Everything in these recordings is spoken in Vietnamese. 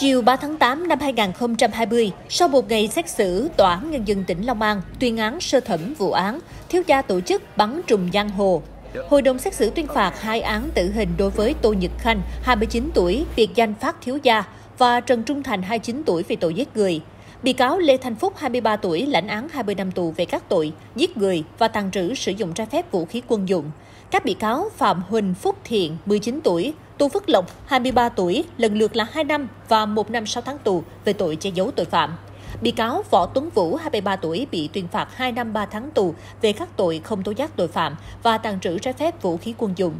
Chiều 3 tháng 8 năm 2020, sau một ngày xét xử, Tòa án Nhân dân tỉnh Long An tuyên án sơ thẩm vụ án thiếu gia tổ chức bắn trùm giang hồ. Hội đồng xét xử tuyên phạt hai án tử hình đối với Tô Nhật Khanh, 29 tuổi, biệt danh Phát Thiếu Gia, và Trần Trung Thành, 29 tuổi về tội giết người. Bị cáo Lê Thanh Phúc, 23 tuổi, lãnh án 20 năm tù về các tội giết người và tàn trữ sử dụng trái phép vũ khí quân dụng. Các bị cáo Phạm Huỳnh Phúc Thiện, 19 tuổi, Tô Phước Lộc, 23 tuổi, lần lượt là 2 năm và 1 năm 6 tháng tù về tội che giấu tội phạm. Bị cáo Võ Tuấn Vũ, 23 tuổi, bị tuyên phạt 2 năm 3 tháng tù về các tội không tố giác tội phạm và tàn trữ trái phép vũ khí quân dụng.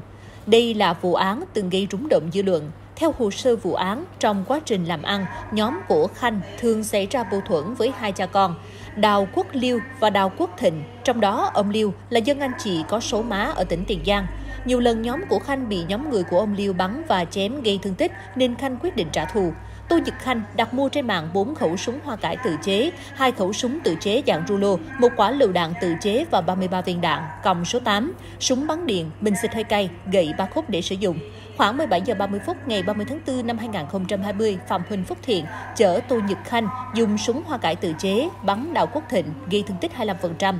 Đây là vụ án từng gây rúng động dư luận. Theo hồ sơ vụ án, trong quá trình làm ăn, nhóm của Khanh thường xảy ra mâu thuẫn với hai cha con, Đào Quốc Liêu và Đào Quốc Thịnh. Trong đó, ông Liêu là dân anh chị có số má ở tỉnh Tiền Giang. Nhiều lần nhóm của Khanh bị nhóm người của ông Liêu bắn và chém gây thương tích nên Khanh quyết định trả thù. Tô Nhật Khanh đặt mua trên mạng 4 khẩu súng hoa cải tự chế, hai khẩu súng tự chế dạng rulo, một quả lựu đạn tự chế và 33 viên đạn, còng số 8, súng bắn điện, bình xịt hơi cay, gậy ba khúc để sử dụng. Khoảng 17 giờ 30 phút ngày 30 tháng 4 năm 2020, Phạm Huỳnh Phúc Thiện chở Tô Nhật Khanh dùng súng hoa cải tự chế bắn Đào Quốc Thịnh gây thương tích 25%.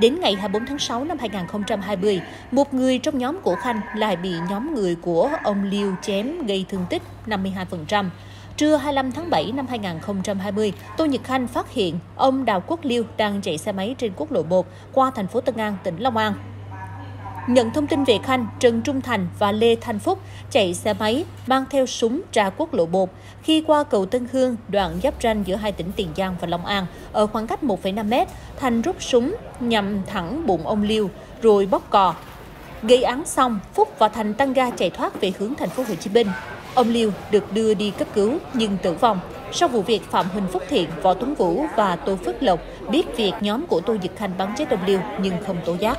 Đến ngày 24 tháng 6 năm 2020, một người trong nhóm của Khanh lại bị nhóm người của ông Liêu chém gây thương tích 52%. Trưa 25 tháng 7 năm 2020, Tô Nhật Khanh phát hiện ông Đào Quốc Liêu đang chạy xe máy trên quốc lộ 1 qua thành phố Tân An, tỉnh Long An. Nhận thông tin về Khanh, Trần Trung Thành và Lê Thanh Phúc chạy xe máy mang theo súng ra quốc lộ 1. Khi qua cầu Tân Hương, đoạn giáp ranh giữa hai tỉnh Tiền Giang và Long An, ở khoảng cách 1,5m Thành rút súng nhằm thẳng bụng ông Liêu rồi bóp cò. Gây án xong, Phúc và Thành tăng ga chạy thoát về hướng thành phố Hồ Chí Minh. Ông Liêu được đưa đi cấp cứu nhưng tử vong. Sau vụ việc Phạm Huỳnh Phúc Thiện, Võ Tuấn Vũ và Tô Phước Lộc biết việc nhóm của Tô Dực Khanh bắn chết ông Liêu nhưng không tố giác.